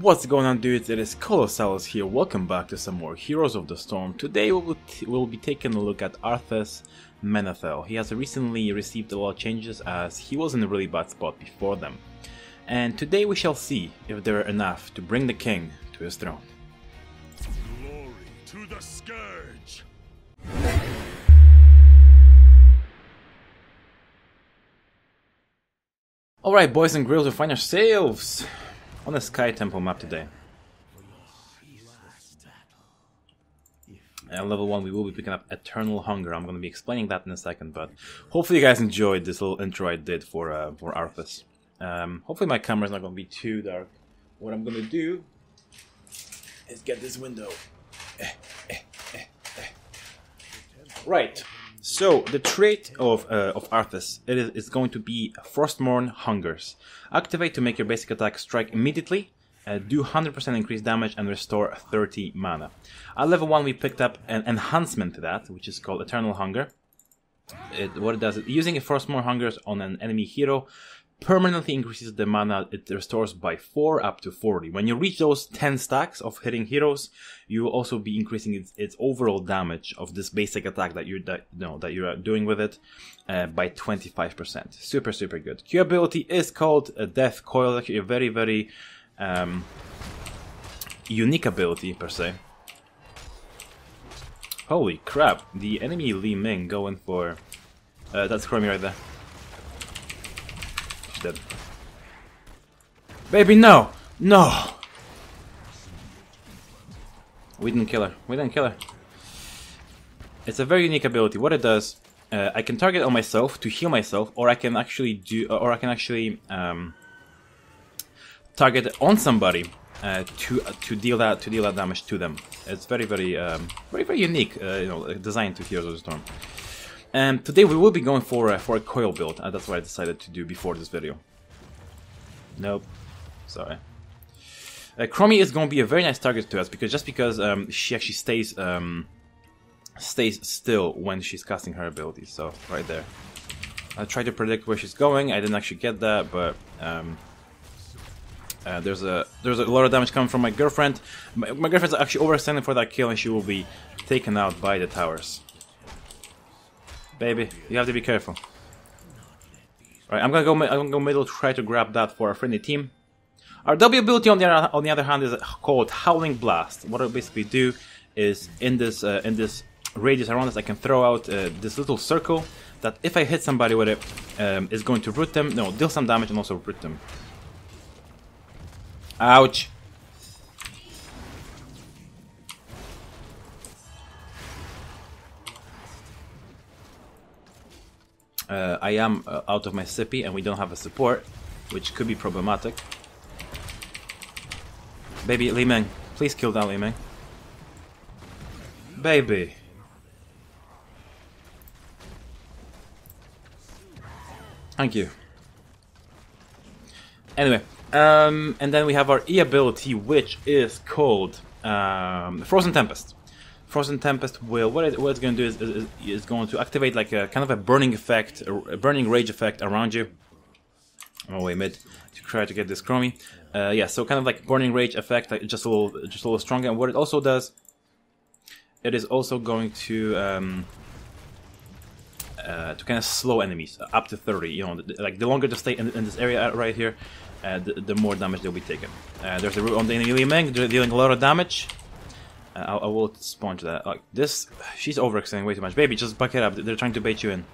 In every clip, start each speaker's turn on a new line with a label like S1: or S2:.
S1: What's going on dudes, it is Kolosalus here, welcome back to some more Heroes of the Storm. Today we will, we'll be taking a look at Arthas Menethil. He has recently received a lot of changes as he was in a really bad spot before them. And today we shall see if there are enough to bring the king to his throne.
S2: Glory to the Scourge!
S1: Alright boys and girls, we find ourselves on the Sky Temple map today. At level 1 we will be picking up Eternal Hunger, I'm going to be explaining that in a second, but hopefully you guys enjoyed this little intro I did for, uh, for Arthas. Um, hopefully my camera's not going to be too dark. What I'm going to do is get this window. Eh, eh, eh, eh. Right. So the trait of uh, of Arthas it is, is going to be Frostmourne Hungers. Activate to make your basic attack strike immediately. Uh, do 100% increased damage and restore 30 mana. At level 1 we picked up an enhancement to that, which is called Eternal Hunger. It, what it does using a Frostmourne Hungers on an enemy hero permanently increases the mana it restores by 4 up to 40. When you reach those 10 stacks of hitting heroes, you will also be increasing its, its overall damage of this basic attack that you're that, no, that you're doing with it uh, by 25%. Super super good. Q ability is called a Death Coil, a very very um, unique ability per se. Holy crap, the enemy Li Ming going for uh, that's Chromie right there. Dead. Baby, no! No! We didn't kill her. We didn't kill her. It's a very unique ability. What it does, uh, I can target on myself to heal myself, or I can actually do, or I can actually um, target on somebody uh, to uh, to deal that to deal that damage to them. It's very very um, very very unique, uh, you know, designed to Heroes of the Storm. And today we will be going for uh, for a coil build. Uh, that's what I decided to do before this video. Nope, sorry. Uh, Chromie is going to be a very nice target to us because just because um, she actually stays um, stays still when she's casting her abilities. So right there. I tried to predict where she's going. I didn't actually get that, but um, uh, there's a there's a lot of damage coming from my girlfriend. My, my girlfriend's actually overextending for that kill, and she will be taken out by the towers. Baby, you have to be careful. Alright, I'm gonna go. I'm gonna go middle, try to grab that for our friendly team. Our W ability, on the on the other hand, is called Howling Blast. What I basically do is in this uh, in this radius around us, I can throw out uh, this little circle that if I hit somebody with it, um, is going to root them. No, deal some damage and also root them. Ouch. Uh, I am uh, out of my sippy and we don't have a support, which could be problematic. Baby, Li Ming, please kill that Li Ming. Baby. Thank you. Anyway, um, and then we have our E ability, which is called um, Frozen Tempest. Frozen Tempest will what, it, what it's going to do is, is, is going to activate like a kind of a burning effect, a burning rage effect around you. Oh wait, mid to try to get this Chromie. Uh, yeah, so kind of like burning rage effect, like just a little, just a little stronger. And what it also does, it is also going to um, uh, to kind of slow enemies up to 30. You know, like the longer they stay in, in this area right here, uh, the, the, more damage they'll be taking. Uh, there's a root on the enemy Li Ming, dealing a lot of damage. I, I, will sponge that. Like this, she's overextending way too much. Baby, just buck it up. They're trying to bait you in.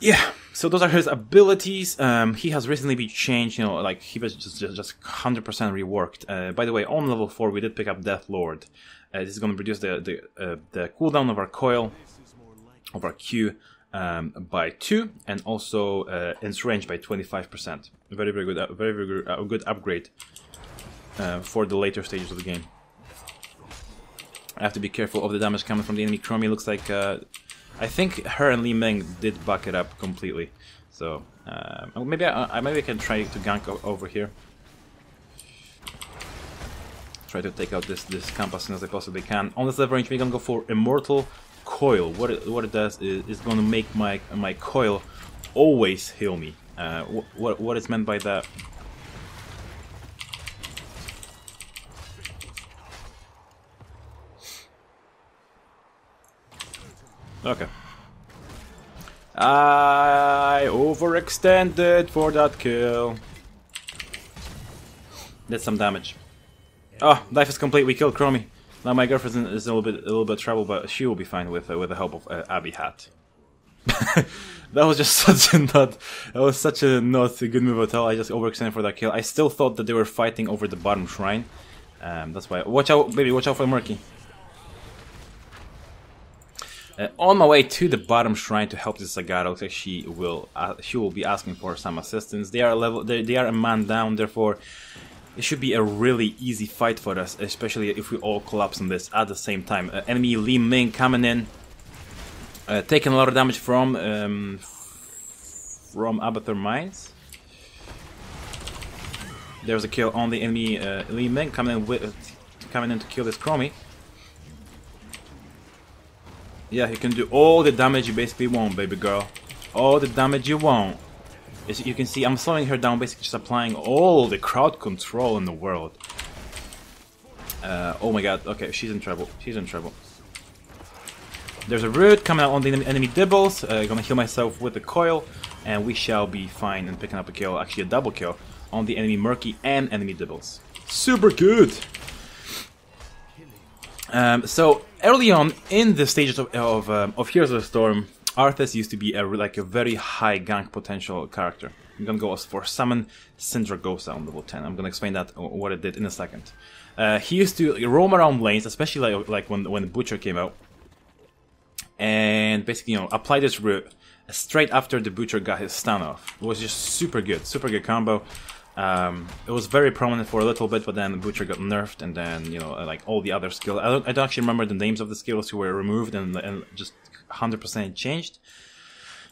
S1: Yeah, so those are his abilities. Um, he has recently been changed. You know, like he was just just hundred percent reworked. Uh, by the way, on level four, we did pick up Death Lord. Uh, this is going to reduce the the uh, the cooldown of our coil, of our Q. Um, by two, and also uh, its range by 25%. Very, very good, uh, very, very good, uh, good upgrade uh, for the later stages of the game. I have to be careful of the damage coming from the enemy. Chromie looks like uh, I think her and Li Ming did buck it up completely. So uh, maybe I, maybe I can try to gank over here. Try to take out this this camp as soon as I possibly can. On this level range, we're gonna go for Immortal Coil. What it, what it does is it's gonna make my my coil always heal me. Uh, what what is meant by that Okay. I overextended for that kill. Did some damage. Oh, life is complete. We killed Chromie. Now my girlfriend is a little bit, a little bit trouble, but she will be fine with uh, with the help of uh, Abathur. that was just such a not. That was such a not a good move at all. I just overextended for that kill. I still thought that they were fighting over the bottom shrine. Um, that's why. Watch out, baby! Watch out for Murky. Uh, on my way to the bottom shrine to help this Zagara, she will uh, she will be asking for some assistance. They are level they, they are a man down, therefore it should be a really easy fight for us, especially if we all collapse on this at the same time. Uh, enemy Li Ming coming in, uh, taking a lot of damage from um, from Abathur Mines. There's a kill on the enemy uh, Li Ming coming in with coming in to kill this Chromie. Yeah, you can do all the damage you basically want, baby girl. All the damage you want. As you can see, I'm slowing her down, basically just applying all the crowd control in the world. Uh, oh my god, okay, she's in trouble. She's in trouble. There's a root coming out on the enemy dibbles. Uh, gonna heal myself with the coil, and we shall be fine in picking up a kill, actually a double kill, on the enemy Murky and enemy dibbles. Super good! Um, so early on in the stages of of, um, of Heroes of the Storm, Arthas used to be a like a very high gank potential character. I'm gonna go for summon Sindragosa on level 10. I'm gonna explain that uh, what it did in a second. Uh, he used to roam around lanes, especially like like when when Butcher came out, and basically you know apply this root straight after the Butcher got his stun off. It was just super good, super good combo. Um, it was very prominent for a little bit, but then the Butcher got nerfed, and then you know like all the other skills. I don't, I don't actually remember the names of the skills who were removed and, and just 100% changed.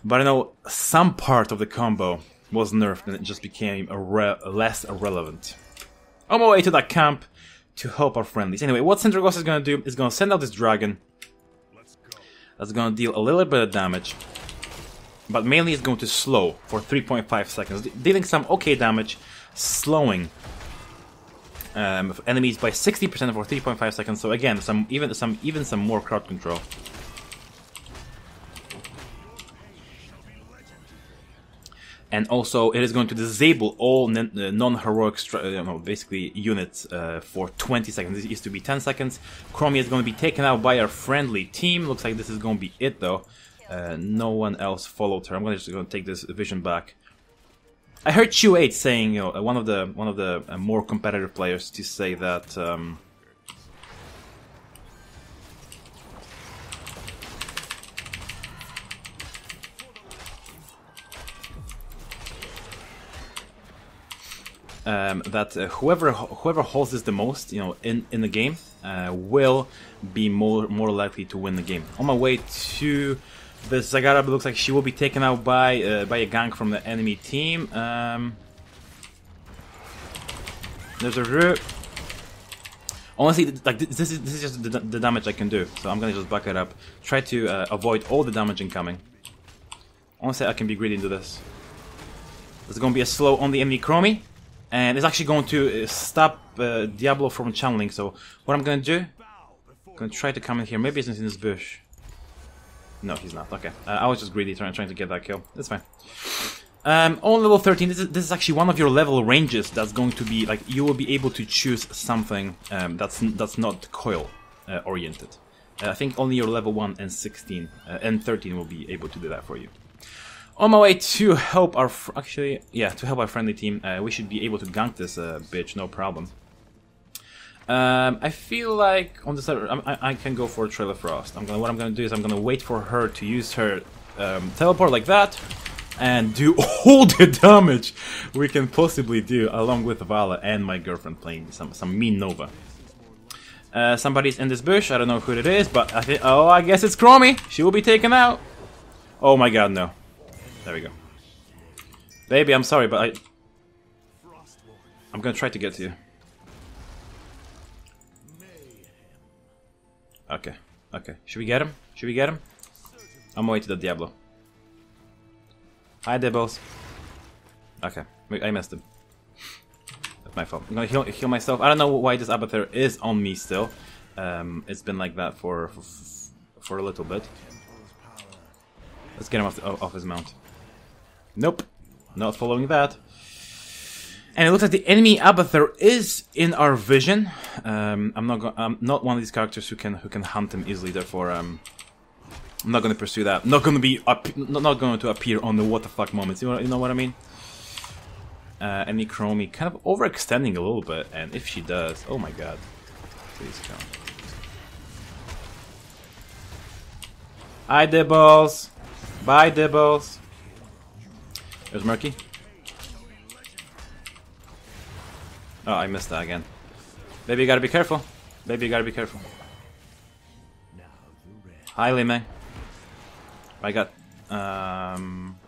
S1: But I know some part of the combo was nerfed and it just became less irrelevant. On my way to that camp to help our friendlies. Anyway, what Sindragosa is going to do is going to send out this dragon. That's going to deal a little bit of damage. But mainly it's going to slow for 3.5 seconds, dealing some okay damage, slowing um, enemies by 60% for 3.5 seconds. So again, some even some even some more crowd control. and also it is going to disable all uh, non-heroic uh, basically units uh, for 20 seconds. This used to be 10 seconds. Chromie is going to be taken out by our friendly team. Looks like this is going to be it though. Uh, no one else followed her. I'm going to just going to take this vision back. I heard Chu8 saying, you know, one of the one of the uh, more competitive players to say that. Um, um, that uh, whoever whoever holds this the most, you know, in in the game, uh, will be more more likely to win the game. On my way to the Zagara, looks like she will be taken out by uh, by a gank from the enemy team. Um, there's a root. Honestly, like this is this is just the, the, damage I can do, so I'm gonna just back it up. Try to uh, avoid all the damage incoming. Honestly, I can be greedy into this. There's gonna be a slow on the enemy Chromie and it's actually going to uh, stop uh, Diablo from channeling. So what I'm gonna do, I'm gonna try to come in here. Maybe it's in this bush. No, he's not. Okay, uh, I was just greedy trying, trying to get that kill. That's fine. Um, on level 13, this is, this is actually one of your level ranges that's going to be like you will be able to choose something um, that's that's not coil uh, oriented. Uh, I think only your level 1 and 16 uh, and 13 will be able to do that for you. On my way to help our... actually, yeah, to help our friendly team. Uh, we should be able to gank this uh, bitch, no problem. Um, I feel like on the server, I, I, can go for a Trail of Frost. I'm gonna, what I'm gonna do is I'm gonna wait for her to use her um, teleport like that, and do all the damage we can possibly do, along with Valla and my girlfriend playing some some mean Nova. Uh, somebody's in this bush. I don't know who it is, but I think. Oh, I guess it's Chromie. She will be taken out. Oh my God, no. There we go. Baby, I'm sorry, but I... I'm gonna try to get to you. Okay, okay. Should we get him? Should we get him? I'm away to the Diablo. Hi, Dibbles. Okay, I missed him. That's my fault. I'm gonna heal, heal myself. I don't know why this Abathur is on me still. Um, it's been like that for, for, for a little bit. Let's get him off, the, off his mount. Nope. Not following that. And it looks like the enemy Abathur is in our vision. Um, I'm not go- I'm not one of these characters who can who can hunt him easily. Therefore, um, I'm not going to pursue that. Not going to be up, not going to appear on the what the fuck moments. You know, you know what I mean? Uh, Chromie kind of overextending a little bit, and if she does, oh my god, please come. Hi Dibbles, bye Dibbles. There's Murky. Oh, I missed that again. Baby, you gotta be careful. Baby, you gotta be careful. Hi, Li Mei. I got. Um.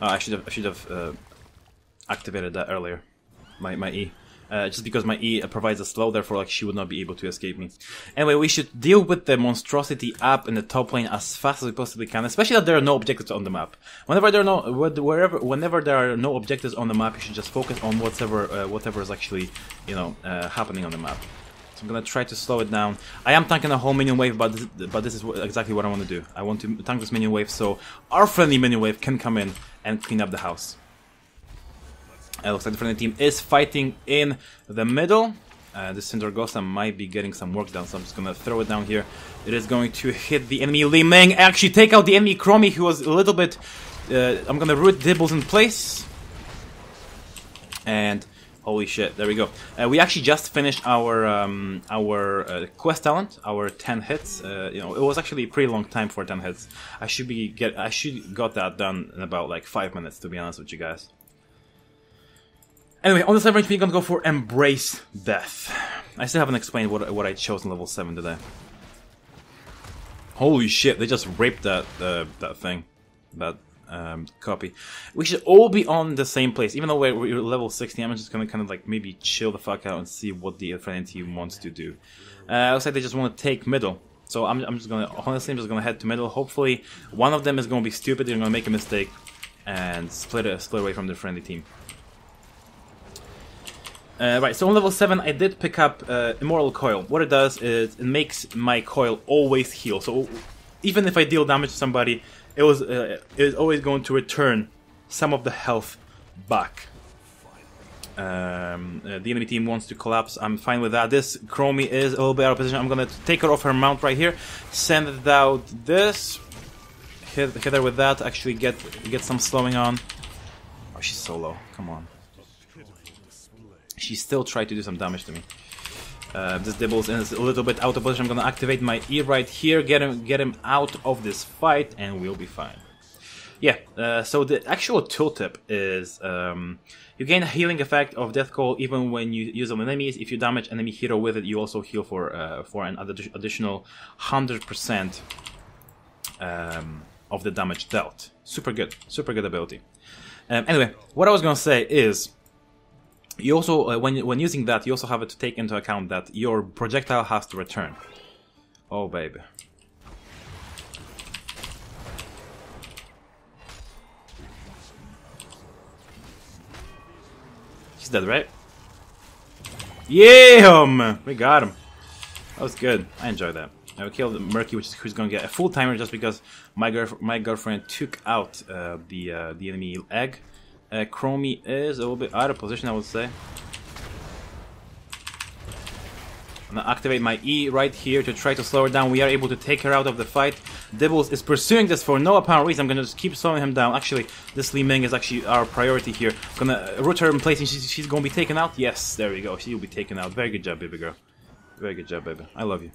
S1: Oh, I should have. I should have uh, activated that earlier. My my E. Uh, just because my E provides a slow, therefore like she would not be able to escape me. Anyway, we should deal with the monstrosity up in the top lane as fast as we possibly can, especially that there are no objectives on the map. Whenever there are no, wherever, whenever there are no objectives on the map, you should just focus on whatever, uh, whatever is actually, you know, uh, happening on the map. So I'm gonna try to slow it down. I am tanking a whole minion wave, but this, but this is exactly what I want to do. I want to tank this minion wave so our friendly minion wave can come in and clean up the house. It looks like the friendly team is fighting in the middle. Uh, this Sindragosa might be getting some work done, so I'm just gonna throw it down here. It is going to hit the enemy Li Ming, actually take out the enemy Chromie, who was a little bit... Uh, I'm gonna root Dibbles in place. And holy shit, there we go. Uh, we actually just finished our um, our uh, quest talent, our 10 hits. Uh, you know, it was actually a pretty long time for 10 hits. I should be get I should got that done in about like 5 minutes, to be honest with you guys. Anyway, on the 7 HP, I'm gonna go for Embrace Death. I still haven't explained what, what I chose in level 7 today. Holy shit, they just raped that uh, that thing. That um, copy. We should all be on the same place. Even though we're, we're, level 60, I'm just gonna kind of like maybe chill the fuck out and see what the friendly team wants to do. Uh, looks like they just want to take middle. So I'm, I'm just gonna, honestly, I'm just gonna head to middle. Hopefully, one of them is gonna be stupid, they're gonna make a mistake, and split, split away from the friendly team. Uh, right, so on level 7 I did pick up uh, Immortal Coil. What it does is it makes my coil always heal. So even if I deal damage to somebody, it was uh, it is always going to return some of the health back. Um, uh, the enemy team wants to collapse. I'm fine with that. This Chromie is a little bit out of position. I'm gonna take her off her mount right here, send out this, hit, hit her with that. Actually get get some slowing on. Oh, she's so low. Come on she still tried to do some damage to me. Uh, this Dibbles is a little bit out of position. I'm gonna activate my E right here, get him, get him out of this fight, and we'll be fine. Yeah, uh, so the actual tooltip is um, you gain a healing effect of Death Coil even when you use on enemies. If you damage enemy hero with it, you also heal for uh, for an additional 100% um, of the damage dealt. Super good, super good ability. Um, anyway, what I was gonna say is you also, uh, when, when using that, you also have to take into account that your projectile has to return. Oh, baby. He's dead, right? Yeah, we got him. That was good. I enjoyed that. I killed Murky, which is who's gonna get a full timer just because my girl my girlfriend took out uh, the uh, the enemy egg. Uh, Chromie is a little bit out of position, I would say. I'm gonna activate my E right here to try to slow her down. We are able to take her out of the fight. Dibbles is pursuing this for no apparent reason. I'm gonna just keep slowing him down. Actually, this Li Ming is actually our priority here. I'm gonna root her in place and she's, she's gonna be taken out. Yes, there we go. She will be taken out. Very good job, baby girl. Very good job, baby. I love you.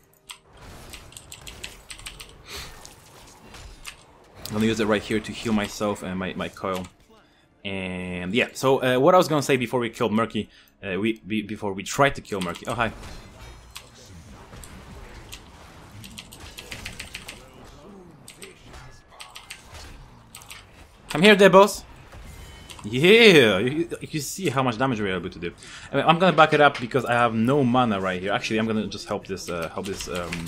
S1: I'm gonna use it right here to heal myself and my, my coil. And yeah, so uh, what I was gonna say before we killed Murky, uh, we be, before we tried to kill Murky. Oh hi. Come here, Debos. Yeah, you, you, see how much damage we're able to do. I mean, I'm gonna back it up because I have no mana right here. Actually, I'm gonna just help this uh, help this um,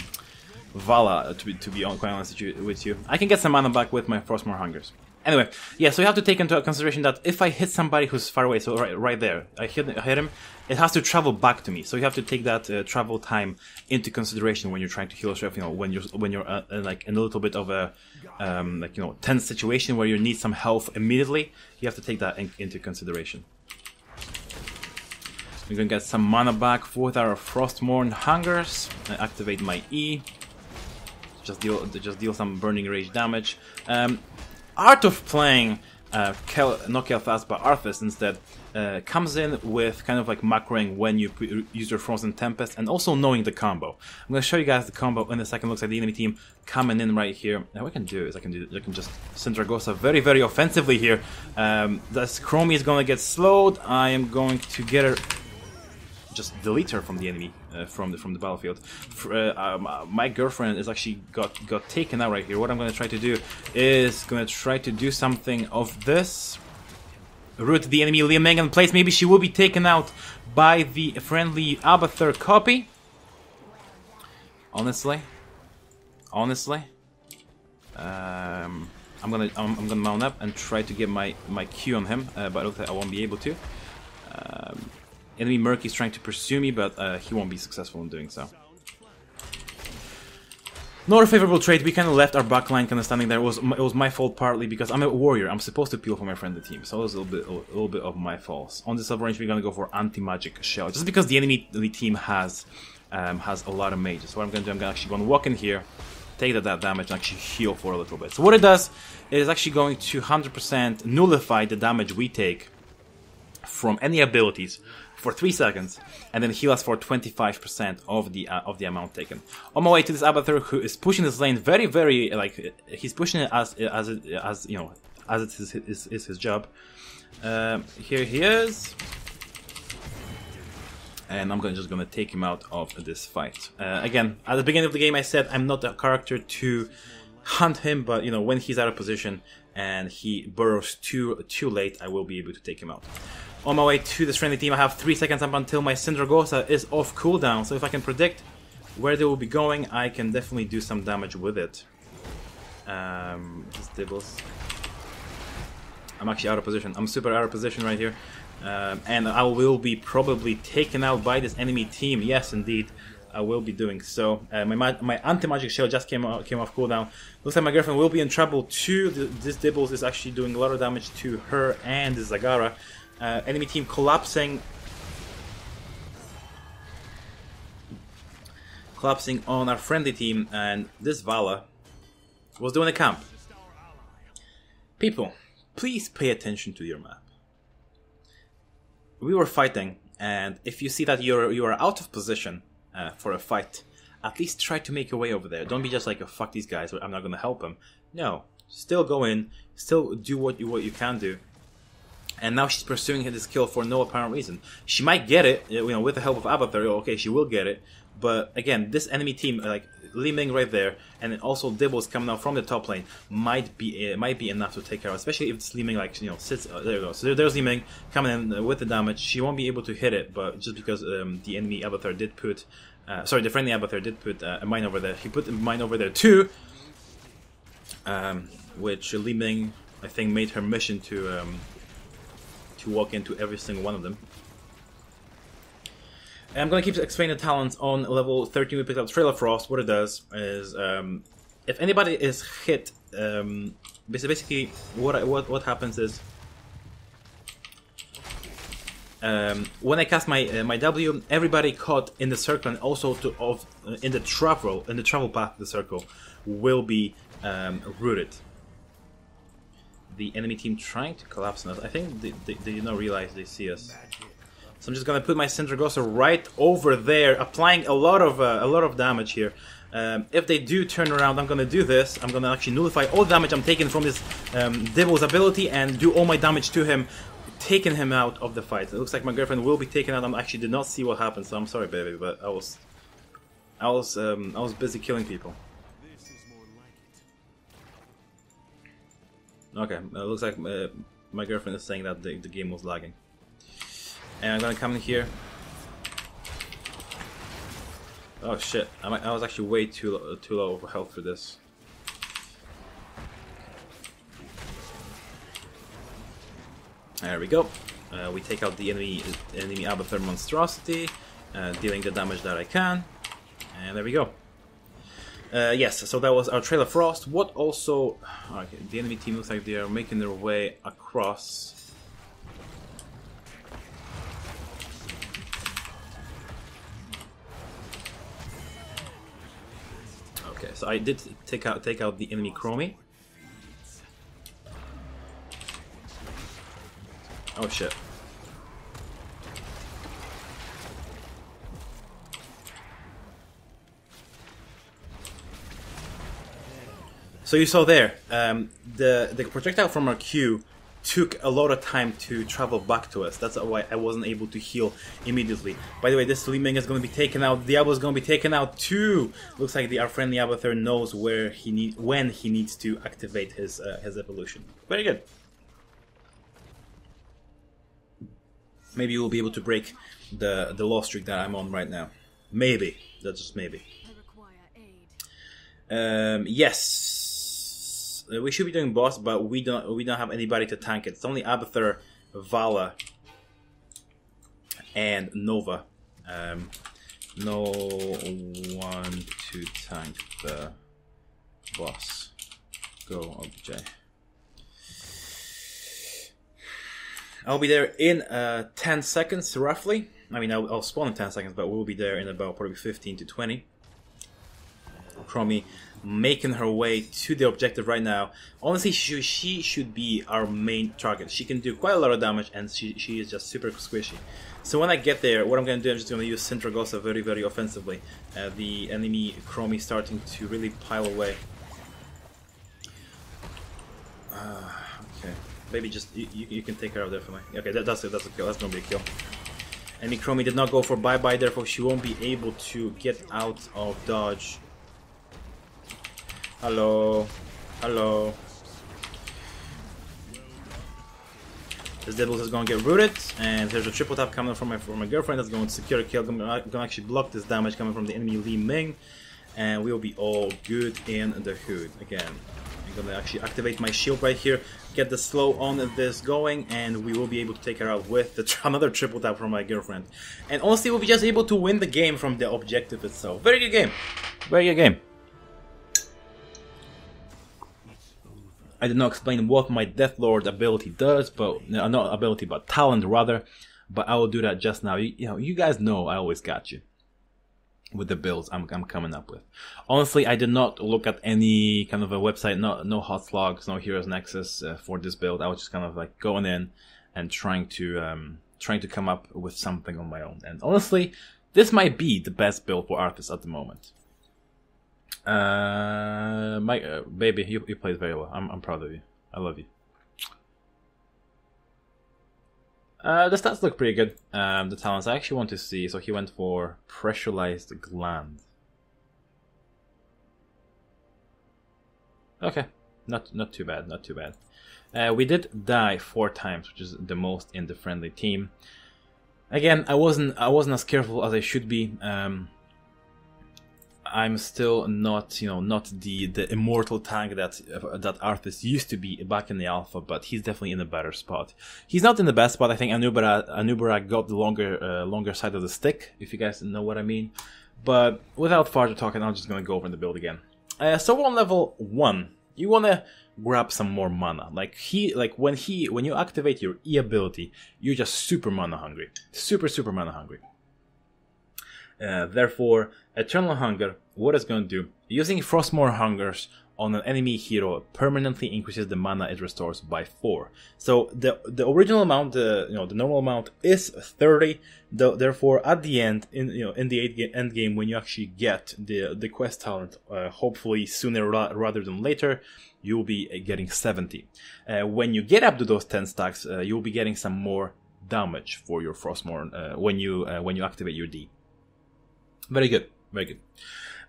S1: Valla to be to be quite honest with you. I can get some mana back with my Frostmourne Hungers. Anyway, yeah, so you have to take into consideration that if I hit somebody who's far away, so right, right there, I hit, I hit him, it has to travel back to me. So you have to take that uh, travel time into consideration when you're trying to heal yourself. You know, when you're when you're uh, like in a little bit of a um, like you know tense situation where you need some health immediately, you have to take that in, into consideration. We're gonna get some mana back with our Frostmourne Hungers. I activate my E. Just deal, just deal some burning rage damage. Um, art of playing uh, Kel, not Kael'thas but Arthas instead uh, comes in with kind of like macroing when you use your Frozen Tempest and also knowing the combo. I'm going to show you guys the combo in a second. Looks like the enemy team coming in right here. Now what I can do is I can do I can just Sindragosa very very offensively here. Um, this Chromie is going to get slowed. I am going to get her just delete her from the enemy uh, from the from the battlefield. For, uh, um, uh, my girlfriend is actually got got taken out right here. What I'm to try to do is to try to do something of this. Root the enemy Li Ming place. Maybe she will be taken out by the friendly Abathur copy. Honestly, honestly, um, I'm gonna I'm, I'm, gonna mount up and try to get my my Q on him, uh, but I I won't be able to. Um, Enemy Merc is trying to pursue me, but uh, he won't be successful in doing so. Not a favorable trade. We kind of left our backline kind of standing there. It was it was my fault partly because I'm a warrior. I'm supposed to peel for my friend the team, so it was a little bit a little bit of my fault. On this range, we're gonna go for anti-magic shell, just because the enemy the team has um, has a lot of mages. So what I'm gonna do, I'm gonna actually gonna walk in here, take that, that damage, and actually heal for a little bit. So what it does is actually going to 100% nullify the damage we take from any abilities for 3 seconds and then heal us for 25% of the uh, of the amount taken. On my way to this Abathur who is pushing this lane very very like he's pushing it as as as you know as it is, is, is his job. Um, here he is. And I'm gonna, just gonna take him out of this fight. Uh, again, at the beginning of the game I said I'm not a character to hunt him, but you know, when he's out of position and he burrows too too late, I will be able to take him out. On my way to this friendly team, I have 3 seconds up until my Sindragosa is off cooldown, so if I can predict where they will be going, I can definitely do some damage with it. Um, just dibbles. I'm actually out of position. I'm super out of position right here. Um, and I will be probably taken out by this enemy team. Yes, indeed. I will be doing so. Uh, my my anti-magic shell just came out, came off cooldown. Looks like my girlfriend will be in trouble too. This Dibbles is actually doing a lot of damage to her and Zagara. Uh, enemy team collapsing. Collapsing on our friendly team, and this Valla was doing a camp. People, please pay attention to your map. We were fighting, and if you see that you're you are out of position uh, for a fight, at least try to make your way over there. Don't be just like, oh, "Fuck these guys! I'm not gonna help them." No, still go in, still do what you what you can do, and now she's pursuing this kill for no apparent reason. She might get it, you know, with the help of Abathur. Okay, she will get it, but again, this enemy team, like Li Ming right there, and also Dibbles coming out from the top lane, might be uh, might be enough to take care of, especially if Li Ming like you know sits. Uh, there you go. So there's Li Ming coming in with the damage. She won't be able to hit it, but just because um, the enemy Abathur did put, uh, sorry, the friendly Abathur did put uh, a mine over there. He put a mine over there too, um, which Li Ming I think made her mission to. Um, to walk into every single one of them. And I'm gonna keep explaining the talents on level 13 we picked up Trail of Frost. What it does is um, if anybody is hit, um, basically what, what what happens is um, when I cast my uh, my W, everybody caught in the circle and also to of uh, in the travel in the travel path of the circle will be um, rooted the enemy team trying to collapse on us. I think they, they, they not realize they see us. So I'm just gonna put my Sindragosa right over there, applying a lot of uh, a lot of damage here. Um, if they do turn around, I'm gonna do this. I'm gonna actually nullify all damage I'm taking from this um, Devil's ability and do all my damage to him, taking him out of the fight. It looks like my girlfriend will be taken out. I actually did not see what happened, so I'm sorry, baby, but I was, I was, um, I was busy killing people. Okay, uh, looks like uh, my girlfriend is saying that the, the game was lagging. And I'm gonna come in here. Oh shit, I, I was actually way too, too low of health for this. There we go. Uh, we take out the enemy enemy Abathur monstrosity, uh, dealing the damage that I can, and there we go. Uh, yes, so that was our Trail of Frost. What also... Okay, the enemy team looks like they are making their way across. Okay, so I did take out take out the enemy Chromie. Oh shit. So you saw there, um, the the projectile from our Q took a lot of time to travel back to us. That's why I wasn't able to heal immediately. By the way, this Li Ming is going to be taken out. Diablo is going to be taken out too. Looks like the our friendly Abathur knows where he need when he needs to activate his uh, his evolution. Very good. Maybe you will be able to break the the loss streak that I'm on right now. Maybe. That's just maybe.
S3: I require aid.
S1: Um, yes, we should be doing boss, but we don't. We don't have anybody to tank it. It's only Abathur, Valla, and Nova. Um, no one to tank the boss. Go, OBJ. I'll be there in uh, 10 seconds, roughly. I mean, I'll, I'll spawn in 10 seconds, but we'll be there in about probably 15 to 20. Chromie making her way to the objective right now. Honestly, she, she should be our main target. She can do quite a lot of damage, and she, she is just super squishy. So when I get there, what I'm going to do, I'm just going to use Sindragosa very, very offensively. Uh, the enemy Chromie starting to really pile away. Uh, okay. Maybe just, you, you, you can take her out there for me. Okay, that, that's it, that's a kill, that's going to be a kill. Enemy Chromie did not go for bye-bye, therefore she won't be able to get out of dodge. Hello. Hello. This Dibbles is going to get rooted, and there's a triple tap coming from my from my girlfriend that's going to secure a kill. I'm going to actually block this damage coming from the enemy Li Ming, and we'll be all good in the hood. Again, I'm going to actually activate my shield right here, get the slow on this going, and we will be able to take her out with the, another triple tap from my girlfriend. And honestly, we'll be just able to win the game from the objective itself. Very good game. Very good game. I did not explain what my Death Lord ability does, but no, not ability, but talent rather. But I will do that just now. You, you know, you guys know I always got you with the builds I'm, I'm coming up with. Honestly, I did not look at any kind of a website, no no HotsLogs, no Heroes Nexus uh, for this build. I was just kind of like going in and trying to um, trying to come up with something on my own. And honestly, this might be the best build for Arthas at the moment. Uh, my uh, baby, you, you played very well. I'm, I'm proud of you. I love you. Uh, the stats look pretty good. Um, the talents I actually want to see. So he went for pressurized gland. Okay, not not too bad. Not too bad. Uh, we did die four times, which is the most in the friendly team. Again, I wasn't I wasn't as careful as I should be. Um, I'm still not, you know, not the the immortal tank that that Arthas used to be back in the alpha, but he's definitely in a better spot. He's not in the best spot. I think Anub'arak Anub'arak got the longer uh, longer side of the stick, if you guys know what I mean. But without further talking, I'm just gonna go over the build again. Uh, so on level one, you wanna grab some more mana. Like he, like when he, when you activate your E ability, you're just super mana hungry, super super mana hungry. Uh, therefore, Eternal Hunger, what it's going to do, using Frostmourne Hungers on an enemy hero permanently increases the mana it restores by 4. So the the original amount, the you know the normal amount is 30. The, therefore, at the end, in you know in the eight end game, when you actually get the the quest talent, uh, hopefully sooner ra- rather than later, you'll be uh, getting 70. Uh, when you get up to those 10 stacks, uh, you'll be getting some more damage for your Frostmourne uh, when you uh, when you activate your D. Very good, very good.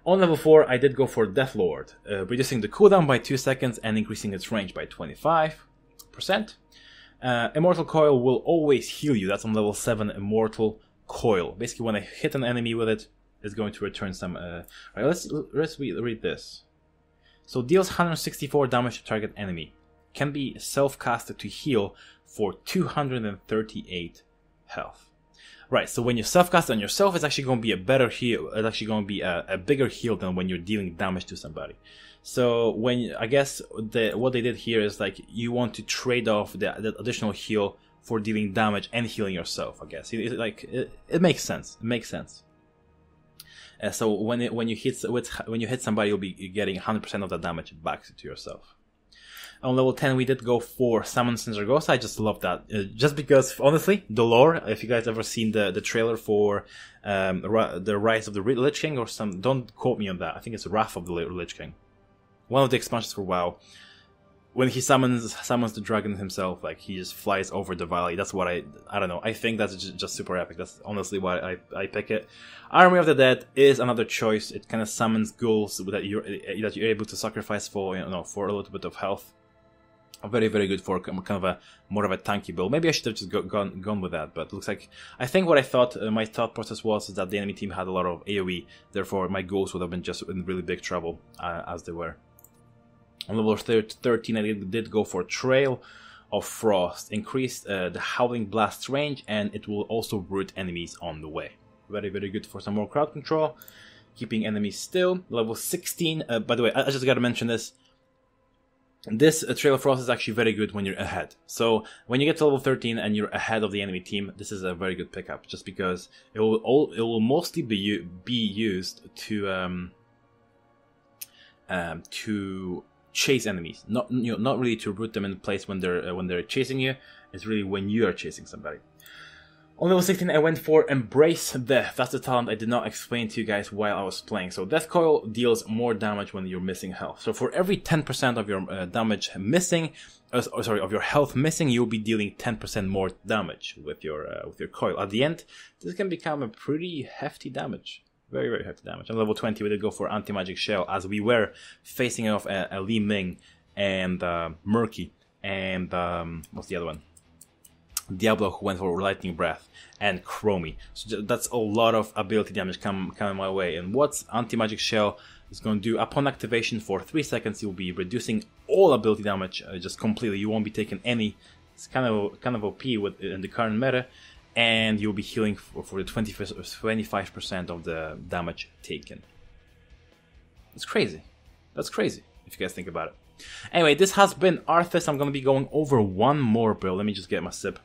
S1: On level 4, I did go for Death Lord, uh, reducing the cooldown by 2 seconds and increasing its range by 25%. Uh, Immortal Coil will always heal you. That's on level 7 Immortal Coil. Basically, when I hit an enemy with it, it's going to return some. Uh... Alright, let's, let's read, read this. So, deals 164 damage to target enemy. Can be self casted to heal for 238 health. Right, so when you self-cast on yourself, it's actually going to be a better heal. It's actually going to be a, a bigger heal than when you're dealing damage to somebody. So when I guess the, what they did here is like you want to trade off the, the additional heal for dealing damage and healing yourself. I guess it, it like it, it, makes sense. It makes sense. Uh, so when it, when you hit when you hit somebody, you'll be getting 100% of the damage back to yourself. On level 10, we did go for Summon Sindragosa. I just love that. Uh, just because, honestly, the lore, if you guys ever seen the, the trailer for um, the Rise of the Lich King or some, don't quote me on that. I think it's Wrath of the Lich King one of the expansions for WoW. When he summons summons the dragon himself, like he just flies over the valley. That's what I I don't know. I think that's just, just super epic. That's honestly why I, I pick it. Army of the Dead is another choice. It kind of summons ghouls that you're that you're able to sacrifice for you know for a little bit of health. Very very good for kind of a more of a tanky build. Maybe I should have just go, gone gone with that, but looks like I think what I thought uh, my thought process was is that the enemy team had a lot of AOE. Therefore, my ghouls would have been just in really big trouble uh, as they were. On level 13, I did go for Trail of Frost. Increased uh, the Howling Blast range, and it will also root enemies on the way. Very, very good for some more crowd control. Keeping enemies still. Level 16, uh, by the way, I, I just gotta mention this. This uh, Trail of Frost is actually very good when you're ahead. So when you get to level 13 and you're ahead of the enemy team, this is a very good pickup. Just because it will all, it will mostly be be used to um, um, to chase enemies, not you know, not really to root them in place when they're uh, when they're chasing you. It's really when you are chasing somebody. On level 16, I went for Embrace Death. That's the talent I did not explain to you guys while I was playing. So Death Coil deals more damage when you're missing health. So for every 10% of your uh, damage missing, uh, oh, sorry, of your health missing, you'll be dealing 10% more damage with your uh, with your coil. At the end, this can become a pretty hefty damage. Very, very hefty damage. On level 20, we did go for Anti-Magic Shell, as we were facing off a, a Li Ming and uh, Murky, and um, what's the other one? Diablo, who went for Lightning Breath, and Chromie. So that's a lot of ability damage come, coming my way. And what Anti-Magic Shell is going to do, upon activation for 3 seconds, you'll be reducing all ability damage uh, just completely. You won't be taking any. It's kind of kind of OP with in the current meta, and you'll be healing for, for the 20, 25% of the damage taken. It's crazy. That's crazy, if you guys think about it. Anyway, this has been Arthas. I'm going to be going over one more build. Let me just get my sip.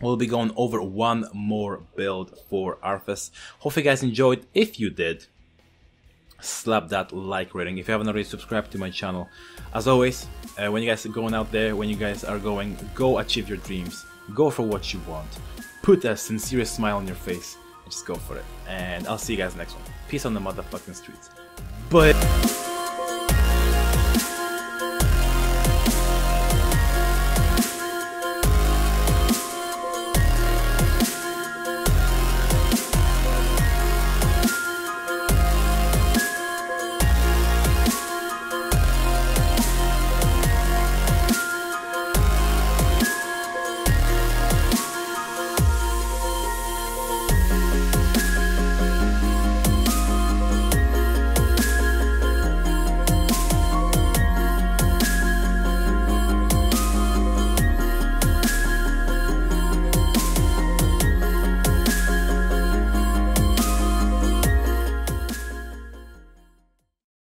S1: We'll be going over one more build for Arthas. Hope you guys enjoyed. If you did, slap that like rating. If you haven't already subscribed to my channel as always uh, when you guys are going out there when you guys are going go achieve your dreams. Go for what you want. Put a sincere smile on your face. And just go for it. And i'll see you guys next one. Peace on the motherfucking streets. But